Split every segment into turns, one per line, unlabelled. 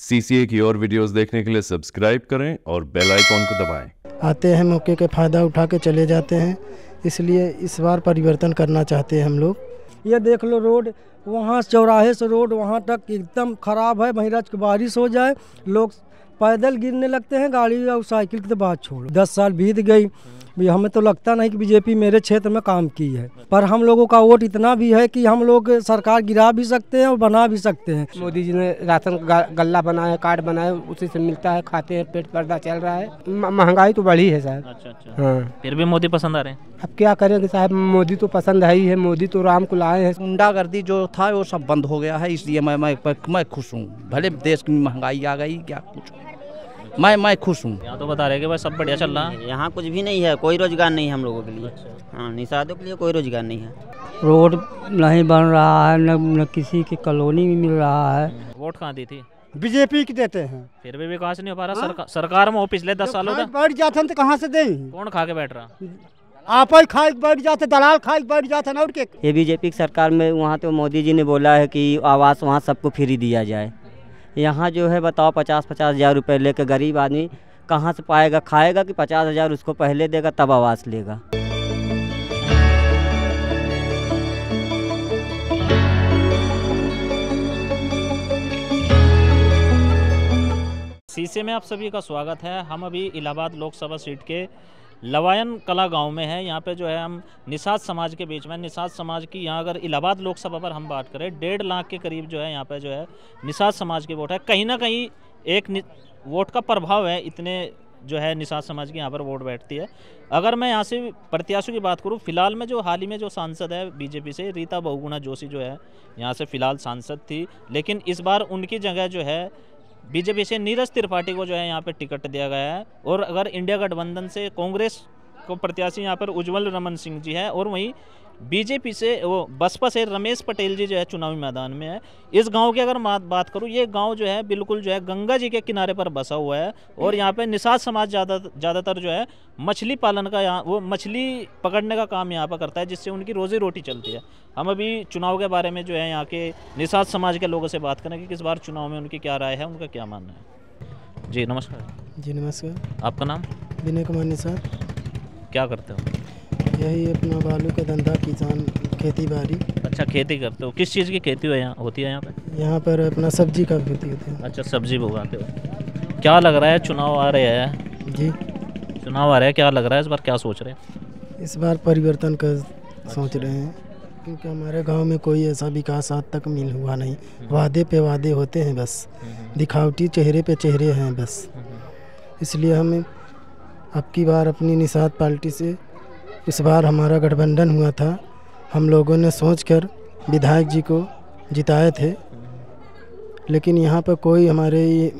CCA की और videos देखने के लिए सब्सक्राइब करें और बेल आइकॉन को दबाएँ।
आते हैं मौके का फ़ायदा उठा के चले जाते हैं। इसलिए इस बार परिवर्तन करना चाहते हैं हम लोग।
ये देख लो रोड वहाँ चौराहे से रोड वहाँ तक एकदम ख़राब है। महिराज की बारिश हो जाए लोग पैदल गिरने लगते हैं गाड़ी और साइकिल की तो बात छोड़ो। दस साल बीत गई हमें तो लगता नहीं कि बीजेपी मेरे क्षेत्र में काम की है। पर हम लोगों का वोट इतना भी है कि हम लोग सरकार गिरा भी सकते हैं और बना भी सकते हैं।
मोदी जी ने राशन गा- गल्ला बनाया कार्ड बनाया उसी से मिलता है खाते हैं पेट पर्दा चल रहा है। महँगाई तो बढ़ी है साहब।
अच्छा अच्छा।
हाँ।
फिर भी मोदी पसंद आ रहे हैं?
अब क्या करेंगे साहब? मोदी तो पसंद है ही है मोदी तो राम को लाए हैं।
गुंडागर्दी जो था वो सब बंद हो गया है इसलिए मैं मैं मैं खुश हूँ। भले देश में महँगाई आ गई क्या कुछ मैं मैं खुश हूँ।
यहाँ तो बता रहे कि भाई सब बढ़िया चल रहा है।
यहाँ कुछ भी नहीं है कोई रोज़गार नहीं है हम लोगों के लिए। हाँ निषादों के लिए कोई रोज़गार नहीं है।
रोड नहीं बन रहा है न, न किसी की कॉलोनी में मिल रहा है।
वोट कहाँ दी थी?
बीजेपी की देते हैं।
फिर भी विकास नहीं हो पा रहा? सरकार सरकार में हो पिछले दस सालों तक?
बैठ जाते हैं तो कहाँ से दें
कौन खा के बैठ रहा?
आप ही खाए बैठ जाते दलाल खाए के बैठ जाते हैं और के
ये बीजेपी की सरकार में वहाँ तो मोदी जी ने बोला है कि आवास वहाँ सबको फ्री दिया जाए। यहाँ जो है बताओ पचास पचास हज़ार रुपये लेकर गरीब आदमी कहाँ से पाएगा? खाएगा कि पचास हज़ार उसको पहले देगा, तब आवास लेगा?
सीसे में आप सभी का स्वागत है। हम अभी इलाहाबाद लोकसभा सीट के लवायन कला गाँव में है। यहाँ पे जो है हम निषाद समाज के बीच में, निषाद समाज की यहाँ अगर इलाहाबाद लोकसभा पर हम बात करें, डेढ़ लाख के करीब जो है यहाँ पे जो है निषाद समाज की वोट है। कहीं ना कहीं एक वोट का प्रभाव है, इतने जो है निषाद समाज की यहाँ पर वोट बैठती है। अगर मैं यहाँ से प्रत्याशियों की बात करूँ, फ़िलहाल में जो हाल ही में जो सांसद है बीजेपी से, रीता बहुगुणा जोशी जो है, यहाँ से फ़िलहाल सांसद थी। लेकिन इस बार उनकी जगह जो है बीजेपी से नीरज त्रिपाठी को जो है यहाँ पे टिकट दिया गया है। और अगर इंडिया गठबंधन से कांग्रेस को प्रत्याशी यहाँ पर उज्जवल रमन सिंह जी है, और वहीं बीजेपी से वो बसपा से रमेश पटेल जी जो है चुनावी मैदान में है। इस गाँव की अगर बात बात करूँ ये गाँव जो है बिल्कुल जो है गंगा जी के किनारे पर बसा हुआ है और यहाँ पे निषाद समाज ज़्यादा ज़्यादातर जो है मछली पालन का यहाँ वो मछली पकड़ने का काम यहाँ पर करता है जिससे उनकी रोज़ी रोटी चलती है। हम अभी चुनाव के बारे में जो है यहाँ के निषाद समाज के लोगों से बात करें कि किस बार चुनाव में उनकी क्या राय है उनका क्या मानना है। जी नमस्कार।
जी नमस्कार।
आपका नाम?
विनय कुमार निषाद।
क्या करते हो?
यही अपना बालू का धंधा किसान खेती बाड़ी
अच्छा खेती करते हो। किस चीज़ की खेती हो यहाँ होती है यहाँ पे?
यहाँ पर अपना सब्ज़ी का खेती होती है।
अच्छा सब्ज़ी उगाते हो। क्या लग रहा है चुनाव आ रहे हैं?
जी।
चुनाव आ रहे हैं क्या लग रहा है इस बार क्या सोच रहे हैं?
इस बार परिवर्तन का अच्छा। सोच रहे हैं क्योंकि हमारे गाँव में कोई ऐसा विकास आज तक मिल हुआ नहीं। वादे पे वादे होते हैं बस। दिखावटी चेहरे पे चेहरे हैं बस। इसलिए हमें अब की बार अपनी निषाद पार्टी से इस बार हमारा गठबंधन हुआ था। हम लोगों ने सोचकर विधायक जी को जिताए थे। लेकिन यहाँ पर कोई हमारे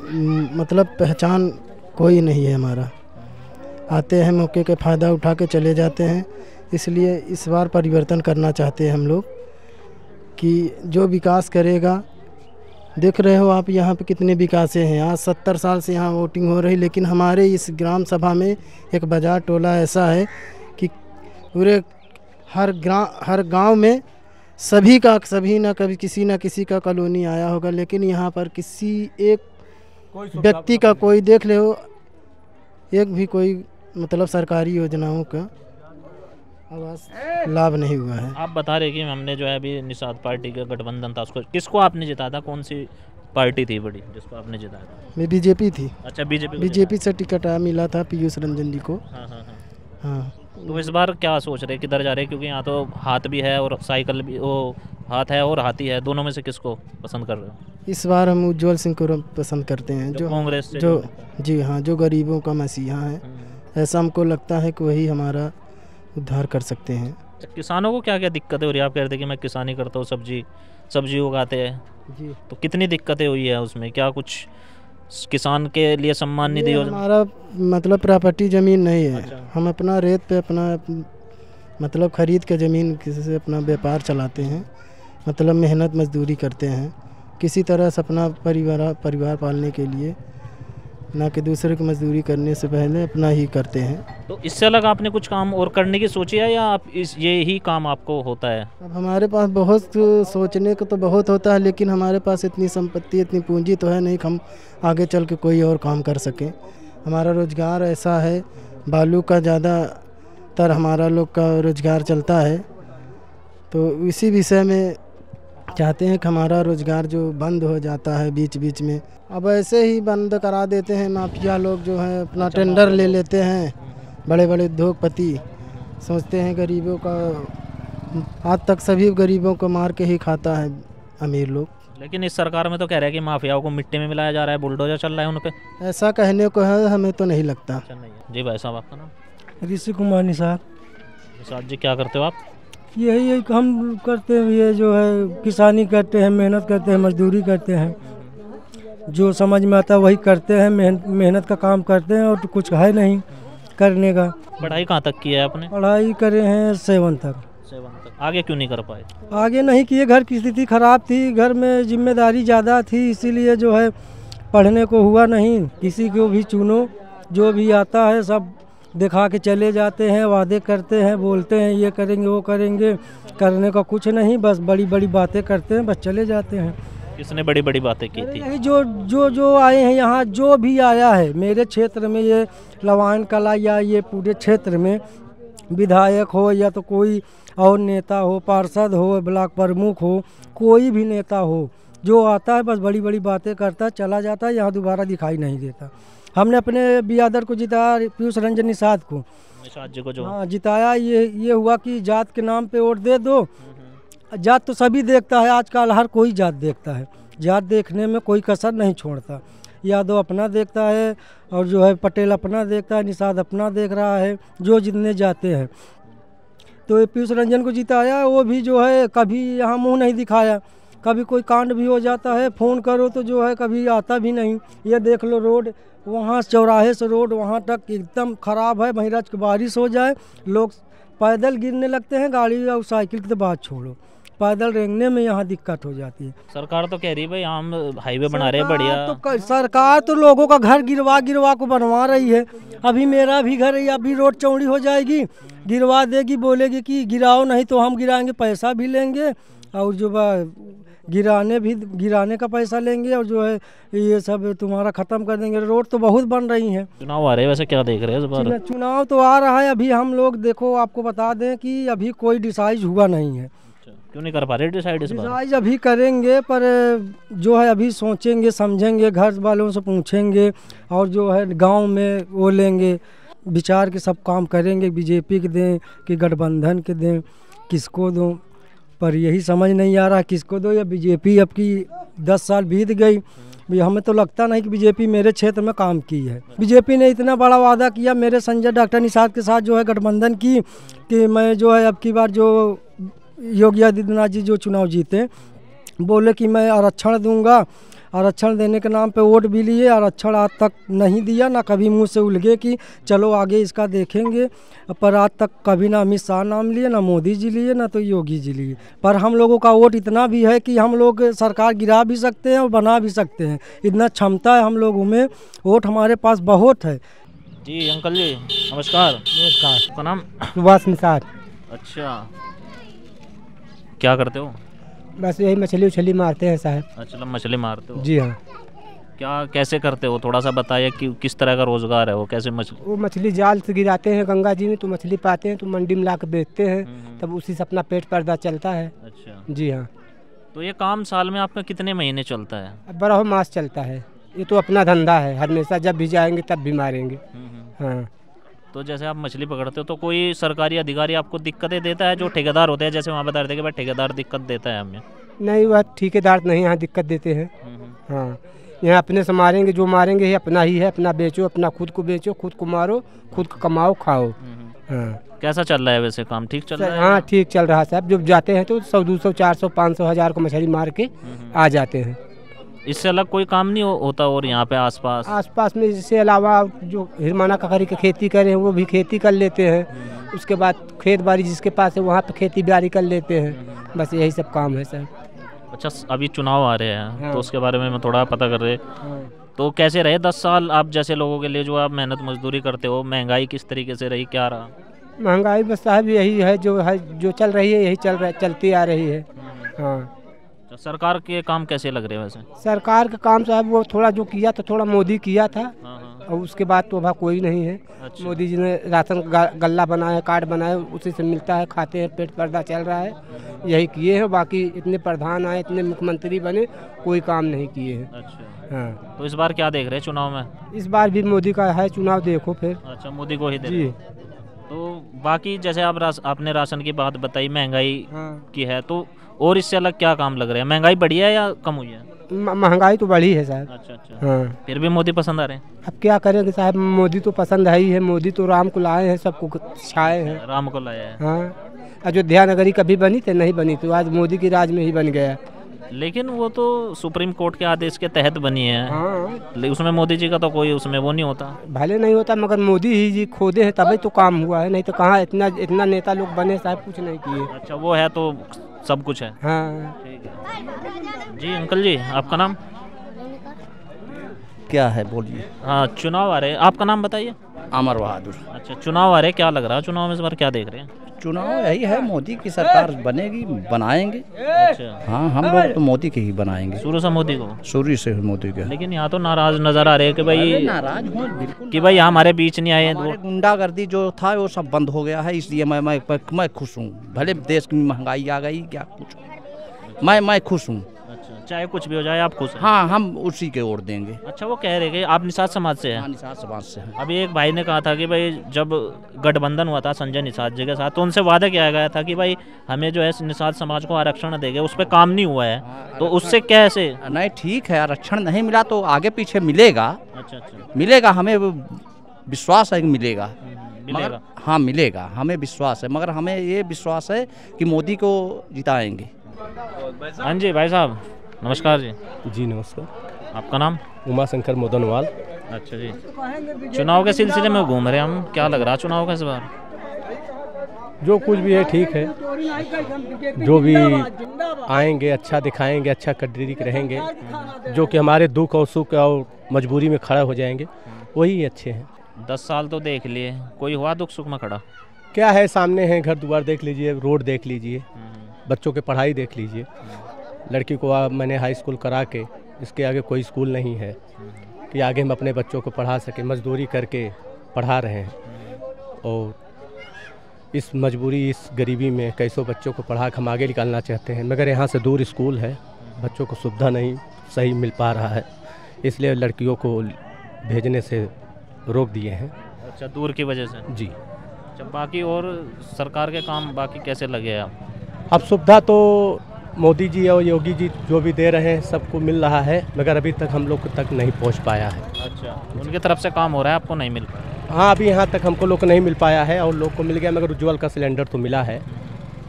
मतलब पहचान कोई नहीं है हमारा। आते हैं, मौके का फ़ायदा उठा के चले जाते हैं। इसलिए इस बार परिवर्तन करना चाहते हैं हम लोग कि जो विकास करेगा। देख रहे हो आप यहाँ पे कितने विकासे हैं। आज सत्तर साल से यहाँ वोटिंग हो रही, लेकिन हमारे इस ग्राम सभा में एक बाज़ार टोला ऐसा है पूरे हर ग्राम हर गाँव में सभी का सभी ना कभी किसी ना किसी का कॉलोनी आया होगा लेकिन यहाँ पर किसी एक व्यक्ति का कोई देख ले हो एक भी कोई मतलब सरकारी योजनाओं का आवास लाभ नहीं हुआ है।
आप बता रहे कि हमने जो है अभी निषाद पार्टी का गठबंधन था उसको किसको आपने जिताया था? कौन सी पार्टी थी बड़ी जिसको आपने जिताया था?
मैं बीजेपी थी।
अच्छा बीजेपी
बीजेपी से टिकट मिला था पीयूष रंजन जी को।
हाँ हाँ हाँ।
हाँ।
तो इस बार क्या सोच रहे हैं? किधर जा रहे क्योंकि यहाँ तो हाथ भी है और साइकिल भी वो हाथ है और हाथी है। दोनों में से किसको पसंद कर रहे हो?
इस बार हम उज्जवल सिंह को पसंद करते हैं।
जो
जो
कांग्रेस से
जो जी हाँ जो गरीबों का मसीहा है।
हम्म।
ऐसा हमको लगता है कि वही हमारा उद्धार कर सकते हैं।
अच्छा, किसानों को क्या क्या दिक्कतें हो रही है? आप कह रहे थे कि मैं किसानी करता हूँ सब्ज़ी सब्ज़ी उगाते हैं।
जी।
तो कितनी दिक्कतें हुई है उसमें? क्या कुछ किसान के लिए सम्मान निधि योजना?
हमारा मतलब प्रॉपर्टी ज़मीन नहीं है।
अच्छा।
हम अपना रेत पे अपना मतलब खरीद के ज़मीन किसी से अपना व्यापार चलाते हैं मतलब मेहनत मजदूरी करते हैं। किसी तरह से अपना परिवार परिवार पालने के लिए ना कि दूसरे की मजदूरी करने से पहले अपना ही करते हैं।
तो इससे अलग आपने कुछ काम और करने की सोची है या आप इस ये ही काम आपको होता है?
अब हमारे पास बहुत सोचने को तो बहुत होता है लेकिन हमारे पास इतनी संपत्ति इतनी पूंजी तो है नहीं कि हम आगे चल के कोई और काम कर सकें। हमारा रोज़गार ऐसा है बालू का ज़्यादातर हमारा लोग का रोज़गार चलता है। तो इसी विषय में चाहते हैं कि हमारा रोज़गार जो बंद हो जाता है बीच बीच में अब ऐसे ही बंद करा देते हैं माफिया लोग जो है अपना टेंडर ले लेते हैं। बड़े बड़े उद्योगपति सोचते हैं गरीबों का आज तक सभी गरीबों को मार के ही खाता है अमीर लोग।
लेकिन इस सरकार में तो कह रहे हैं कि माफियाओं को मिट्टी में मिलाया जा रहा है बुलडोजर चल रहा है उन पे।
ऐसा कहने को है हमें तो नहीं लगता।
नहीं जी भाई साहब आपका नाम?
ऋषि कुमार निषाद।
निषाद जी क्या करते हो आप?
यही यही हम करते हैं ये जो है किसानी करते हैं मेहनत करते हैं मजदूरी करते हैं। जो समझ में आता है वही करते हैं मेहनत मेहनत का काम करते हैं और तो कुछ है नहीं करने का।
पढ़ाई कहाँ तक की है आपने?
पढ़ाई करे हैं सेवन तक।
सेवन तक। आगे क्यों नहीं कर पाए?
आगे नहीं किए घर की स्थिति खराब थी घर में ज़िम्मेदारी ज़्यादा थी इसीलिए जो है पढ़ने को हुआ नहीं। किसी को भी चुनो जो भी आता है सब दिखा के चले जाते हैं वादे करते हैं बोलते हैं ये करेंगे वो करेंगे। करने का कुछ नहीं बस बड़ी बड़ी बातें करते हैं बस चले जाते हैं।
किसने बड़ी बड़ी बातें की थी?
जो जो जो आए हैं यहाँ जो भी आया है मेरे क्षेत्र में ये लवान कला या ये पूरे क्षेत्र में विधायक हो या तो कोई और नेता हो पार्षद हो ब्लॉक प्रमुख हो कोई भी नेता हो जो आता है बस बड़ी बड़ी बातें करता चला जाता है यहाँ दोबारा दिखाई नहीं देता। हमने अपने बियादर को जिताया पीयूष रंजन निषाद को।
निषाद जी को जो।
हाँ जिताया ये ये हुआ कि जात के नाम पे वोट दे दो। जात तो सभी देखता है आजकल हर कोई जात देखता है। जात देखने में कोई कसर नहीं छोड़ता। यादव अपना देखता है और जो है पटेल अपना देखता है निषाद अपना देख रहा है जो जितने जाते हैं। तो पीयूष रंजन को जिताया वो भी जो है कभी यहाँ मुँह नहीं दिखाया। कभी कोई कांड भी हो जाता है फ़ोन करो तो जो है कभी आता भी नहीं। ये देख लो रोड वहाँ चौराहे से रोड वहाँ तक एकदम ख़राब है वहीं रच के बारिश हो जाए लोग पैदल गिरने लगते हैं गाड़ी और साइकिल की तो बात छोड़ो। पैदल रेंगने में यहाँ दिक्कत हो जाती है।
सरकार तो कह रही है भाई हम हाईवे बना रहे हैं बढ़िया।
तो क- सरकार तो लोगों का घर गिरवा गिरवा को बनवा रही है। अभी मेरा भी घर है अभी रोड चौड़ी हो जाएगी गिरवा देगी बोलेगी कि गिराओ नहीं तो हम गिराएँगे पैसा भी लेंगे और जो बा गिराने भी गिराने का पैसा लेंगे और जो है ये सब तुम्हारा ख़त्म कर देंगे। रोड तो बहुत बन रही है।
चुनाव आ रहे हैं वैसे क्या देख रहे हैं इस बार?
चुनाव तो आ रहा है। अभी हम लोग देखो आपको बता दें कि अभी कोई डिसाइज हुआ नहीं है।
अच्छा, क्यों नहीं कर पा रहे डिसाइड इस
डिसाइड अभी करेंगे पर जो है अभी सोचेंगे समझेंगे घर वालों से पूछेंगे और जो है गाँव में वो लेंगे। विचार के सब काम करेंगे बीजेपी के दें कि गठबंधन के दें किसको दूँ? पर यही समझ नहीं आ रहा किसको दो, या बीजेपी अब की दस साल बीत गई। हमें तो लगता नहीं कि बीजेपी मेरे क्षेत्र में काम की है। बीजेपी ने इतना बड़ा वादा किया, मेरे संजय, डॉक्टर निषाद के साथ जो है गठबंधन की, कि मैं जो है अब की बार जो योगी आदित्यनाथ जी जो चुनाव जीते, बोले कि मैं आरक्षण दूँगा। आरक्षण देने के नाम पे वोट भी लिए आरक्षण आज तक नहीं दिया ना कभी मुँह से उलगे कि चलो आगे इसका देखेंगे। पर आज तक कभी ना अमित शाह नाम लिए ना मोदी जी लिए ना तो योगी जी लिए। पर हम लोगों का वोट इतना भी है कि हम लोग सरकार गिरा भी सकते हैं और बना भी सकते हैं। इतना क्षमता है हम लोगों में वोट हमारे पास बहुत है।
जी अंकल जी नमस्कार।
नमस्कार।
आपका नाम?
सुभाष निषाद।
अच्छा। क्या करते हो?
बस यही मछली उछली मारते हैं साहब।
अच्छा मछली मारते हो?
जी हाँ।
क्या कैसे करते हो? थोड़ा सा बताइए कि किस तरह का रोज़गार है वो कैसे मछली
वो मछली जाल से गिराते हैं गंगा जी में तो मछली पाते हैं तो मंडी में ला के बेचते हैं तब उसी से अपना पेट पर्दा चलता है।
अच्छा।
जी हाँ।
तो ये काम साल में आपका कितने महीने चलता है?
बारह मास चलता है। ये तो अपना धंधा है हमेशा जब भी जाएँगे तब भी मारेंगे। हाँ।
तो जैसे आप मछली पकड़ते हो तो कोई सरकारी अधिकारी आपको दिक्कतें देता है जो ठेकेदार होते हैं? जैसे वहाँ बता रहे थे कि भाई ठेकेदार दिक्कत देता है हमें।
नहीं वह ठेकेदार नहीं यहाँ दिक्कत देते हैं। हाँ। यहाँ अपने से मारेंगे जो मारेंगे ये अपना ही है अपना बेचो अपना खुद को बेचो खुद को मारो खुद को कमाओ खाओ। हाँ।
कैसा चल रहा है वैसे काम? ठीक चल रहा है?
हाँ ठीक चल रहा है साहब। जब जाते हैं तो सौ दो सौ चार सौ पाँच सौ हज़ार को मछली मार के आ जाते हैं।
इससे अलग कोई काम नहीं हो, होता और यहाँ पे आसपास?
आसपास में इससे अलावा जो हिरमाना ककड़ी की खेती करे हैं वो भी खेती कर लेते हैं। उसके बाद खेत बाड़ी जिसके पास है वहाँ पे खेती बाड़ी कर लेते हैं। बस यही सब काम है सर।
अच्छा अभी चुनाव आ रहे हैं
हाँ।
तो उसके बारे में मैं थोड़ा पता कर रहे तो कैसे रहे दस साल आप जैसे लोगों के लिए जो आप मेहनत मजदूरी करते हो महँगाई किस तरीके से रही क्या रहा?
महँगाई बस साहब यही है जो है जो चल रही है यही चल रहा चलती आ रही है। हाँ।
तो सरकार के काम कैसे लग रहे हैं वैसे?
सरकार का काम साहब वो थोड़ा जो किया था थोड़ा मोदी किया था।
हाँ हाँ।
और उसके बाद तो अभी कोई नहीं है।
अच्छा।
मोदी जी ने राशन गा- गल्ला बनाया कार्ड बनाया उसी से मिलता है खाते हैं पेट पर्दा चल रहा है। यही किए हैं बाकी इतने प्रधान आए इतने मुख्यमंत्री बने कोई काम नहीं किए हैं।
अच्छा।
हाँ।
तो इस बार क्या देख रहे हैं चुनाव में?
इस बार भी मोदी का है चुनाव देखो फिर।
अच्छा मोदी को ही
जी।
हैं। तो बाकी जैसे आप रास, आपने राशन की बात बताई महँगाई
हाँ।
की है तो और इससे अलग क्या काम लग रहे हैं? महँगाई बढ़ी है या कम हुई है?
महँगाई तो बढ़ी है साहब।
अच्छा अच्छा।
हाँ।
फिर भी मोदी पसंद आ रहे हैं?
अब क्या करेंगे साहब मोदी तो पसंद है ही है। मोदी तो राम को लाए हैं सबको छाए हैं।
राम को लाया है।
हाँ। अयोध्या नगरी कभी बनी थी नहीं बनी तो आज मोदी की राज में ही बन गया
लेकिन वो तो सुप्रीम कोर्ट के आदेश के तहत बनी है।
हाँ।
उसमें मोदी जी का तो कोई उसमें वो नहीं होता।
भले नहीं होता मगर मोदी ही जी खोदे हैं तभी तो काम हुआ है नहीं तो कहाँ इतना इतना नेता लोग बने साहब कुछ नहीं किए।
अच्छा वो है तो सब कुछ है।
हाँ।
जी अंकल जी आपका नाम?
क्या है बोलिए।
हाँ चुनाव आ रहे आपका नाम बताइए।
अमर बहादुर।
अच्छा चुनाव आ रहे क्या लग रहा है? चुनाव में इस बार क्या देख रहे हैं?
चुनाव यही है मोदी की सरकार बनेगी बनाएँगे।
अच्छा
हाँ हम लोग तो मोदी के ही बनाएँगे।
शुरू से मोदी को?
शुरू से मोदी के।
लेकिन यहाँ तो नाराज़ नज़र आ रहे हैं कि भाई
नाराज़ हूँ बिल्कुल
कि भाई यहाँ हमारे बीच नहीं आए वो
गुंडागर्दी जो था वो सब बंद हो गया है इसलिए मैं मैं मैं खुश हूँ। भले देश की महँगाई आ गई क्या कुछ मैं मैं खुश हूँ।
चाहे कुछ भी हो जाए आप खुश
हाँ। हम उसी के ओर देंगे।
अच्छा वो कह रहे कि आप निषाद समाज से हैं।
हाँ, निषाद समाज से हैं।
अभी एक भाई ने कहा था कि भाई जब गठबंधन हुआ था संजय निषाद जी के साथ तो उनसे वादा किया गया था कि भाई हमें जो है निषाद समाज को आरक्षण देंगे उस पर काम नहीं हुआ है। तो उससे कैसे?
नहीं ठीक है आरक्षण नहीं मिला तो आगे पीछे मिलेगा।
अच्छा अच्छा।
मिलेगा हमें विश्वास है कि मिलेगा।
मिलेगा।
हाँ मिलेगा हमें विश्वास है। मगर हमें ये विश्वास है कि मोदी को जिताएँगे।
हाँ जी भाई साहब। नमस्कार जी।
जी नमस्कार।
आपका नाम?
उमा शंकर मोदनवाल।
अच्छा जी। चुनाव के सिलसिले में घूम रहे हैं हम। क्या लग रहा है चुनाव का इस बार?
जो कुछ भी है ठीक है। जो भी आएँगे अच्छा दिखाएँगे अच्छा कदरीक रहेंगे जो कि हमारे दुख और सुख और मजबूरी में खड़ा हो जाएँगे वही अच्छे हैं।
दस साल तो देख लिए। कोई हुआ दुख सुख में खड़ा?
क्या है सामने है घर द्वार देख लीजिए रोड देख लीजिए बच्चों की पढ़ाई देख लीजिए। लड़की को मैंने हाई स्कूल करा के इसके आगे कोई स्कूल नहीं है कि आगे हम अपने बच्चों को पढ़ा सकें मजदूरी करके पढ़ा रहे हैं। और इस मजबूरी इस गरीबी में कैसों बच्चों को पढ़ा के हम आगे निकालना चाहते हैं मगर यहाँ से दूर स्कूल है बच्चों को सुविधा नहीं सही मिल पा रहा है। इसलिए लड़कियों को भेजने से रोक दिए हैं।
अच्छा दूर की वजह से?
जी।
अच्छा बाकी और सरकार के काम बाकी कैसे लगे आप?
अब सुविधा तो मोदी जी और योगी जी जो भी दे रहे हैं सबको मिल रहा है मगर अभी तक हम लोग तक नहीं पहुँच पाया है।
अच्छा उनकी तरफ़ से काम हो रहा है आपको नहीं मिल पाया?
हाँ अभी यहाँ तक हमको लोग को नहीं मिल पाया है और लोग को मिल गया मगर उज्ज्वल का सिलेंडर तो मिला है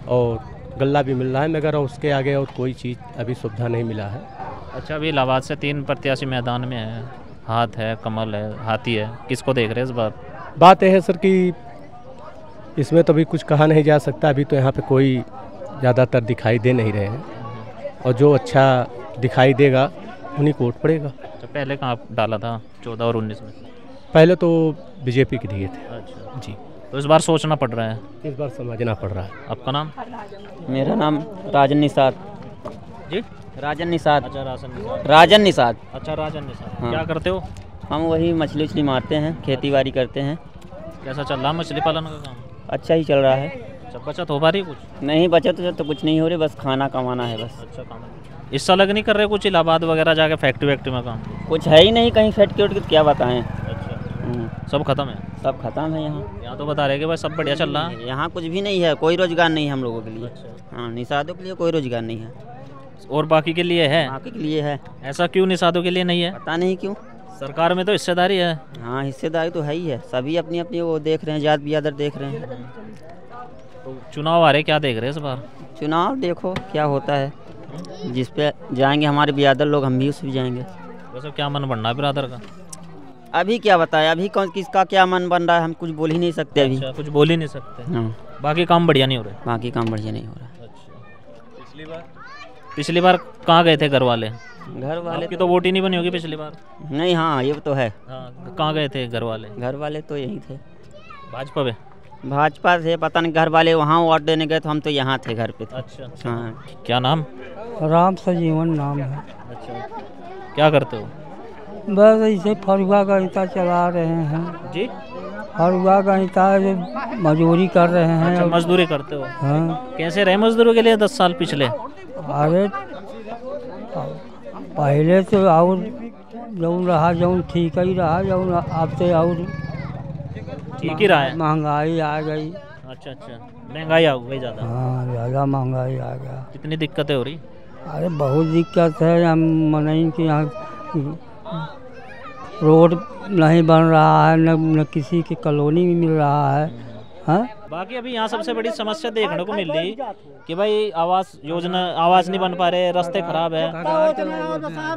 और गल्ला भी मिल रहा है मगर उसके आगे और कोई चीज़ अभी सुविधा नहीं मिला है।
अच्छा अभी इलाहाबाद से तीन प्रत्याशी मैदान में है हाथ है कमल है हाथी है किसको देख रहे हैं इस बार?
बात यह है सर कि इसमें तो अभी कुछ कहा नहीं जा सकता अभी तो यहाँ पे कोई ज़्यादातर दिखाई दे नहीं रहे हैं। और जो अच्छा दिखाई देगा उन्हीं को वोट पड़ेगा।
अच्छा पहले कहाँ डाला था? चौदह और उन्नीस में?
पहले तो बीजेपी के दिए थे।
अच्छा।
जी।
तो इस बार सोचना पड़ रहा है?
इस बार समझना पड़ रहा है।
आपका नाम?
मेरा नाम राजन निषाद।
जी?
राजन निषाद।
अच्छा निषाद।
राजन निषाद।
अच्छा राजन निषाद।
हाँ।
क्या करते हो?
हम वही मछली उछली मारते हैं खेती बाड़ी करते हैं।
कैसा चल रहा है मछली पालन का काम?
अच्छा ही चल रहा है।
अच्छा बचत हो पा रही कुछ?
नहीं बचत उचत तो कुछ नहीं हो रही बस खाना कमाना है बस।
अच्छा इस साल नहीं कर रहे कुछ इलाहाबाद वगैरह जाके फैक्ट्री वैक्ट्री में काम?
कुछ है ही नहीं कहीं फैट के क्या बताएँ।
अच्छा।
हम्म,
सब खत्म है?
सब खत्म है यहाँ।
यहाँ तो बता रहे कि भाई सब बढ़िया चल रहा है।
यहाँ कुछ भी नहीं है कोई रोज़गार नहीं है हम लोगों के लिए।
अच्छा।
हाँ निषादों के लिए कोई रोज़गार नहीं है।
और बाकी के लिए है?
बाकी के लिए है।
ऐसा क्यों निषादों के लिए नहीं है?
पता नहीं क्यों।
सरकार में तो हिस्सेदारी है।
हाँ हिस्सेदारी तो है ही है। सभी अपनी अपनी वो देख रहे हैं जात बियादर देख रहे हैं।
तो चुनाव आ रहे क्या देख रहे हैं इस बार?
चुनाव देखो क्या होता है। जिस पे जाएँगे हमारे बियादर लोग हम भी उस भी जाएँगे।
वैसे क्या मन बनना है बिरादर का?
अभी क्या बताएँ अभी कौन किसका क्या मन बन रहा है हम कुछ बोल ही नहीं सकते अभी।
अच्छा कुछ बोल ही नहीं सकते।
हाँ।
बाकी काम बढ़िया नहीं हो रहे?
बाकी काम बढ़िया नहीं हो रहा।
पिछली बार? पिछली बार कहाँ गए थे घर वाले?
घर वाले
आपकी तो वोट ही नहीं बनी होगी पिछली बार।
नहीं हाँ ये तो है।
हाँ कहाँ गए थे घर वाले?
घर वाले तो यही थे।
भाजपा पे?
भाजपा से पता नहीं घर वाले वहाँ वोट देने गए तो हम तो यहाँ थे घर पे।
अच्छा। अच्छा
हाँ।
क्या नाम?
राम सजीवन नाम है।
अच्छा। क्या करते हो?
बस ऐसे फरुआ ईटा चला रहे हैं।
जी?
फरुआ जो मजदूरी कर रहे हैं।
अच्छा मजदूरी करते हो।
हाँ।
कैसे रहे मजदूरों के लिए दस साल पिछले?
अरे पहले तो और जौन रहा जौन ठीक ही रहा जौन अब तो और
ठीक ही रहा है?
महँगाई आ गई।
अच्छा अच्छा। महँगाई आ गई ज़्यादा?
हाँ ज़्यादा महँगाई आ गया।
कितनी दिक्कतें हो रही?
अरे बहुत दिक्कत है। हम मनाई कि यहाँ रोड नहीं बन रहा है न, न किसी की कॉलोनी भी मिल रहा है। हाँ?
बाकी अभी यहाँ सबसे बड़ी समस्या देखने को मिल रही कि भाई आवास योजना आवास नहीं बन पा रहे रास्ते खराब है।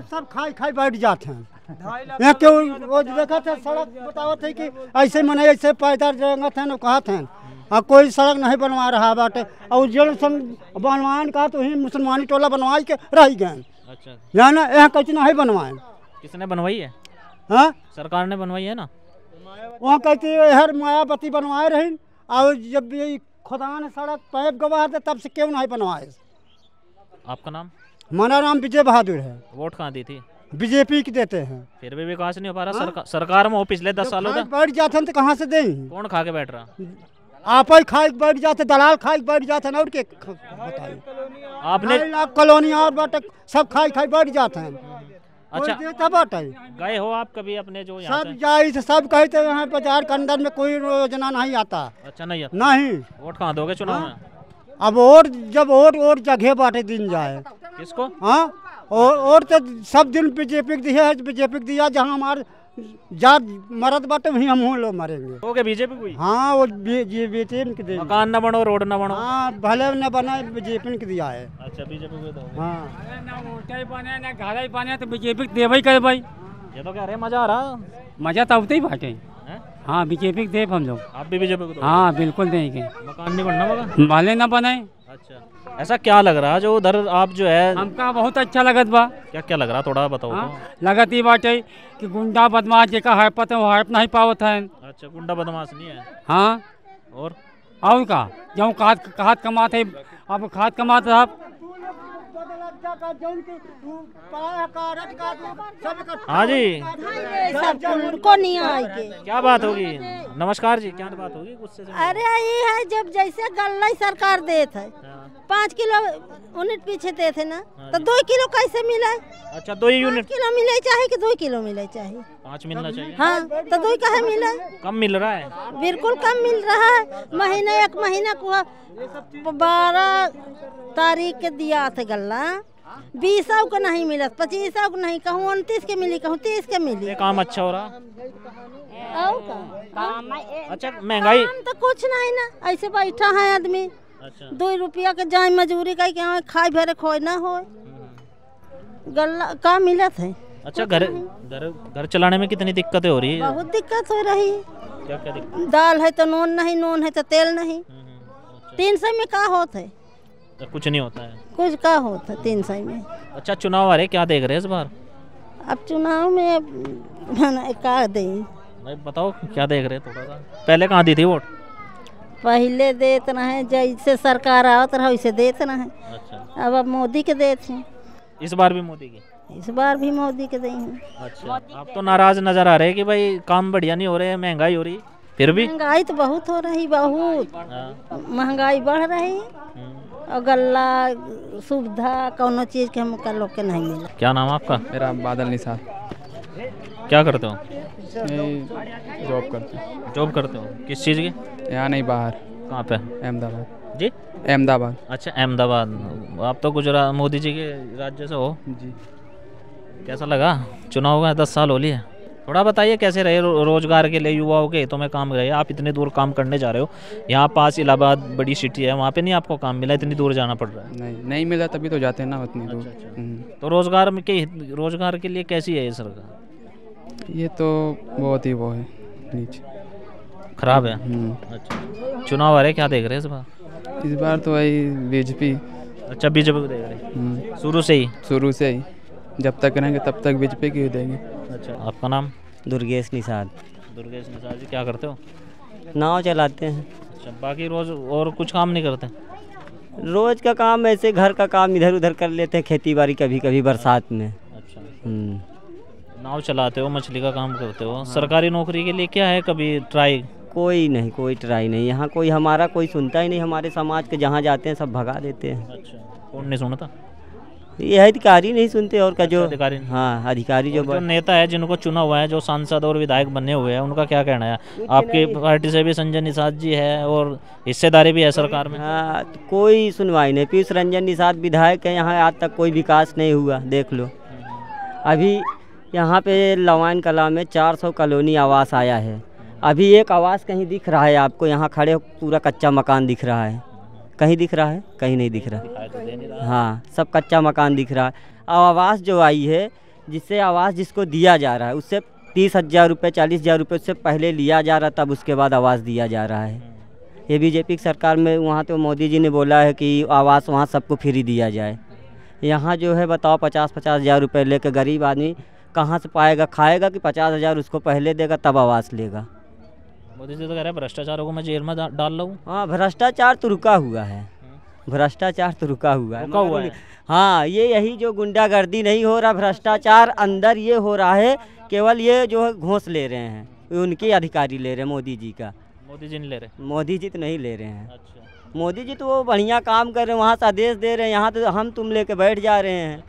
सब खाई खाई बैठ जाते हैं। यहाँ क्यों वो देखा थे सड़क बतावत थे कि ऐसे मने ऐसे पैदल जगत है ना कहत हैं आ कोई सड़क नहीं बनवा रहा बाटे। और जो सम बनवान का तो ही मुसलमानी टोला बनवाई के रह गए।
अच्छा।
ना यहाँ कैसे नहीं बनवाए।
किसने बनवाई है?
हाँ?
सरकार ने बनवाई है ना?
वहाँ कहते हर मायावती बनवाए रही और जब ये खुदा ने सड़क पैप गवाह थे तब से क्यों नहीं बनवाए?
आपका नाम?
हमारा नाम विजय बहादुर है।
वोट कहाँ दी थी?
बीजेपी की देते हैं।
फिर भी विकास नहीं हो पा रहा? सरकार सरकार में हो पिछले दस सालों तक?
बैठ जाते हैं तो कहाँ से दें
कौन खा के बैठ रहा?
आप ही खाई के बैठ जाते दलाल खाई के बैठ जाते हैं और के बताइए।
आपने
कॉलोनी और सब खाई खाई बैठ जाते हैं।
अच्छा
देता बाटे
गए हो आप कभी अपने जो
सब
जाए
जाई से सब कहते हैं यहाँ बाज़ार के अंदर में कोई योजना नहीं आता।
अच्छा नहीं आता
नहीं।
वोट कहाँ दोगे चुनाव में?
अब और जब और और जगह बाटे दिन जाए।
किसको?
हाँ और और तो सब दिन बीजेपी दिया है बीजेपी दिया जहाँ हमारे जात मरद बाटे वहीं हम लोग मरेंगे।
हो गए बीजेपी कोई?
हाँ वो बीजेपी के दे
मकान न बनो रोड न बनो।
हाँ भले न बने बीजेपी के दिया है।
अच्छा बीजेपी को दो।
हाँ।
घर ही बने तो बीजेपी देवे करे भाई।
ये तो कह रहे मज़ा आ रहा।
मज़ा तो उतने ही बाटे।
है?
हाँ बीजेपी देव हम लोग।
आप भी बीजेपी को
हाँ बिल्कुल देंगे।
मकान नहीं बनना होगा?
भले ना बनाए
अच्छा। ऐसा क्या लग रहा है जो उधर आप जो है
हमका बहुत अच्छा लगत बा।
क्या क्या लग रहा थोड़ा बताओ
हाँ,
तो।
लगत ही बाटे। कि गुंडा बदमाश जेका है पते वो हड़प नहीं पावत है।
अच्छा गुंडा बदमाश नहीं है?
हाँ।
और?
और का? जो खाद खाद कमाते अब खाद कमाते साहब
हाँ जी।
उनको नहीं आएगी।
क्या बात होगी? नमस्कार जी क्या बात होगी? गुस्से
अरे ये है जब जैसे गल्ला सरकार देत है पाँच किलो यूनिट पीछे देते ना तो दो किलो कैसे मिला?
अच्छा दो यूनिट।
किलो मिले चाहे कि दो किलो मिले चाहे?
पाँच मिलना चाहिए।
हाँ तो दो कहे मिला।
कम मिल रहा है।
बिल्कुल कम मिल रहा है। महीना एक महीना को बारह तारीख के दिया था गल्ला। बीस सौ को नहीं मिला पच्चीस को नहीं कहूँ उनतीस के मिली कहूँ तीस के मिली।
ये काम अच्छा हो रहा?
और का?
अच्छा महँगाई
तो कुछ नहीं ना ऐसे बैठा है आदमी।
अच्छा।
दो रुपया के जाए मजूरी का क्या खाए भरे खोए ना हो गल्ला का मिलत है?
अच्छा घर घर घर चलाने में कितनी दिक्कतें हो रही है?
बहुत दिक्कत हो रही है।
क्या क्या दिक्कत?
दाल है तो नून नहीं नून है तो तेल नहीं।
अच्छा।
तीन सौ में का होता है?
कुछ नहीं होता है।
कुछ का होता है तीन सौ में।
अच्छा चुनाव आ रहे क्या देख रहे हैं इस बार?
अब चुनाव में है का दें।
भाई बताओ क्या देख रहे हैं थोड़ा सा? पहले कहाँ दी थी वोट?
पहले देते रहे जैसे सरकार आवत रहा वैसे देते रहे
अच्छा।
अब अब मोदी के देते हैं।
इस बार भी मोदी की?
इस बार भी मोदी के दें हैं।
अच्छा। आप तो नाराज़ नज़र आ रहे हैं कि भाई काम बढ़िया नहीं हो रहे महँगाई हो रही। फिर भी?
महँगाई तो बहुत हो रही बहुत
हाँ,
महँगाई बढ़ रही।
हम्म।
और गल्ला सुविधा कोनो चीज़ के हमका लोग के नहीं मिला।
क्या नाम है आपका?
मेरा बादल निसार।
क्या करते हो?
जॉब करते हूँ।
जॉब करते हो? किस चीज़ की?
यहाँ नहीं बाहर।
कहाँ पे?
अहमदाबाद।
जी?
अहमदाबाद।
अच्छा अहमदाबाद। आप तो गुजरात मोदी जी के राज्य से हो।
जी।
कैसा लगा? चुनाव हुआ है दस साल हो लिए। थोड़ा बताइए कैसे रहे रो, रोज़गार के लिए युवाओं के हितों में काम रहे? आप इतने दूर काम करने जा रहे हो। यहाँ पास इलाहाबाद बड़ी सिटी है वहाँ पे नहीं आपको काम मिला? इतनी दूर जाना पड़ रहा है।
नहीं नहीं मिला तभी तो जाते हैं ना उतनी दूर।
अच्छा।
हम्म।
तो रोज़गार में के रोज़गार के लिए कैसी है ये सरकार?
ये तो बहुत ही वो है नीचे।
खराब है?
हम्म।
अच्छा। चुनाव आ रहे क्या देख रहे हैं इस बार?
इस बार तो वही बीजेपी।
अच्छा बीजेपी को देख रहे हैं।
हम्म,
शुरू से ही?
शुरू से ही। जब तक रहेंगे तब तक बीजेपी की ही देंगे?
अच्छा। आपका नाम?
दुर्गेश निषाद।
दुर्गेश निषाद जी क्या करते हो?
नाव चलाते हैं।
अच्छा बाकी रोज और कुछ काम नहीं करते?
रोज का काम ऐसे घर का काम इधर उधर कर लेते हैं खेती बाड़ी कभी कभी बरसात में।
अच्छा।
हम्म।
नाव चलाते हो मछली का काम करते हो। सरकारी नौकरी के लिए क्या है कभी ट्राई?
कोई नहीं कोई ट्राई नहीं। यहाँ कोई हमारा कोई सुनता ही नहीं हमारे समाज के जहाँ जाते हैं सब भगा देते हैं।
अच्छा कौन नहीं सुनता?
ये अधिकारी नहीं सुनते और का जो
अधिकारी
हाँ अधिकारी जो
जो नेता है जिनको चुना हुआ है जो सांसद और विधायक बने हुए हैं उनका क्या कहना है? आपकी पार्टी से भी संजय निषाद जी है और हिस्सेदारी भी है सरकार में।
हाँ तो कोई सुनवाई नहीं। पीयूष रंजन निषाद विधायक है यहाँ आज तक कोई विकास नहीं हुआ देख लो। अभी यहाँ पे लवान कला में 400 कॉलोनी आवास आया है। अभी एक आवास कहीं दिख रहा है आपको यहाँ खड़े पूरा कच्चा मकान दिख रहा है। कहीं दिख रहा है, कहीं नहीं दिख रहा। हाँ सब कच्चा मकान दिख रहा है। अब आवास जो आई है, जिससे आवास जिसको दिया जा रहा है, उससे तीस हज़ार रुपये, चालीस हज़ार रुपये उससे पहले लिया जा रहा, तब उसके बाद आवास दिया जा रहा है। ये बीजेपी की सरकार में, वहाँ तो मोदी जी ने बोला है कि आवास वहाँ सबको फ्री दिया जाए। यहाँ जो है, बताओ पचास पचास हज़ार रुपये लेकर गरीब आदमी कहाँ से पाएगा? खाएगा कि पचास हज़ार उसको पहले देगा, तब आवास लेगा?
मोदी जी तो कह रहे हैं भ्रष्टाचारों को मैं जेल में डाल रहा हूँ
हाँ भ्रष्टाचार तो रुका हुआ है। भ्रष्टाचार तो रुका हुआ है।
रुका हुआ है।
हाँ ये यही जो गुंडागर्दी नहीं हो रहा भ्रष्टाचार अंदर ये हो रहा है केवल ये जो है घोंस ले रहे हैं। उनके अधिकारी ले रहे हैं मोदी जी का।
मोदी जी नहीं ले रहे?
मोदी जी तो नहीं ले रहे हैं।
अच्छा।
मोदी जी तो वो बढ़िया काम कर रहे हैं वहाँ से आदेश दे रहे हैं यहाँ तो हम तुम लेके बैठ जा रहे हैं।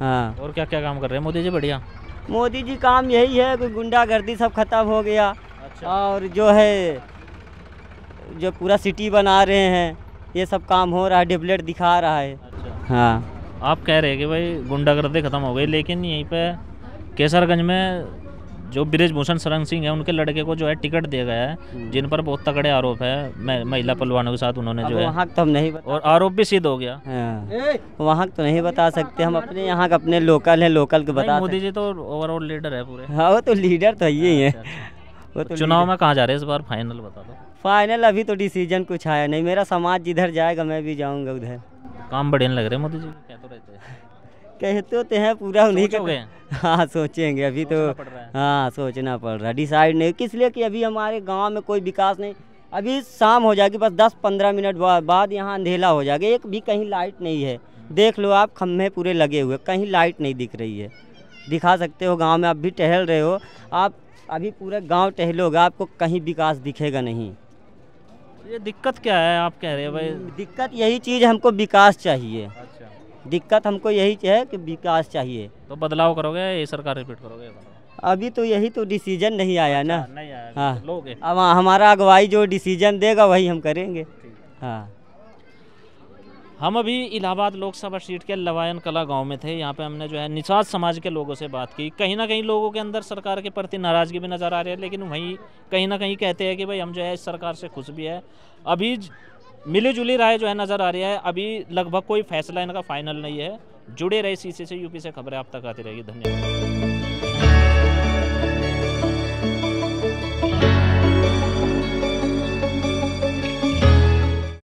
हाँ।
और क्या क्या काम कर रहे हैं? मोदी जी बढ़िया।
मोदी जी काम यही है कि गुंडागर्दी सब खत्म हो गया। और जो है जो पूरा सिटी बना रहे हैं ये सब काम हो रहा है डेवलप दिखा रहा है। अच्छा। हाँ।
आप कह रहे हैं कि भाई गुंडागर्दी खत्म हो गई लेकिन यहीं पे केसरगंज में जो ब्रिजभूषण सरंग सिंह है उनके लड़के को जो है टिकट दिया गया है जिन पर बहुत तगड़े आरोप है महिला पलवानों के साथ उन्होंने जो है।
वहाँ तो हम नहीं बता
और आरोप भी सिद्ध हो गया।
हाँ। वहाँ तो नहीं बता सकते हम अपने यहाँ का अपने लोकल है लोकल के बता
मोदी जी तो ओवरऑल लीडर है पूरे।
हाँ वो तो लीडर तो ही है वो तो
चुनाव में कहाँ जा रहे हैं इस बार? फाइनल बता दो।
फाइनल अभी तो डिसीज़न कुछ आया नहीं। मेरा समाज जिधर जाएगा मैं भी जाऊँगा उधर।
काम बढ़िया लग रहे मोदी जी? कहते रहते हैं।
कहते होते हैं पूरा उन्हीं का हाँ सोचेंगे। अभी तो
है।
सोचना पड़ रहा है। डिसाइड नहीं। किस लिए कि अभी हमारे गाँव में कोई विकास नहीं। अभी शाम हो जाएगी बस दस पंद्रह मिनट बाद यहाँ अंधेला हो जाएगा। एक भी कहीं लाइट नहीं है। देख लो आप खंभे पूरे लगे हुए कहीं लाइट नहीं दिख रही है। दिखा सकते हो गाँव में आप भी टहल रहे हो। आप अभी पूरे गाँव टहलोगे आपको कहीं विकास दिखेगा नहीं।
ये दिक्कत क्या है आप कह रहे हैं भाई?
दिक्कत यही चीज़ हमको विकास चाहिए।
अच्छा।
दिक्कत हमको यही है कि विकास चाहिए।
तो बदलाव करोगे ये सरकार रिपीट करोगे?
अभी तो यही तो डिसीज़न नहीं आया ना।
नहीं आया
हाँ।
लोगे।
अब हमारा अगुवाई जो डिसीज़न देगा वही हम करेंगे। हाँ।
हम अभी इलाहाबाद लोकसभा सीट के लवायन कला गाँव में थे। यहाँ पे हमने जो है निषाद समाज के लोगों से बात की। कहीं ना कहीं लोगों के अंदर सरकार के प्रति नाराज़गी भी नज़र आ रही है, लेकिन वहीं कहीं ना कहीं कहते हैं कि भाई हम जो है इस सरकार से खुश भी है। अभी मिली जुली राय जो है नज़र आ रही है। अभी लगभग कोई फैसला इनका फाइनल नहीं है। जुड़े रहे सी से यूपी से खबरें आप तक आती रहेगी। धन्यवाद।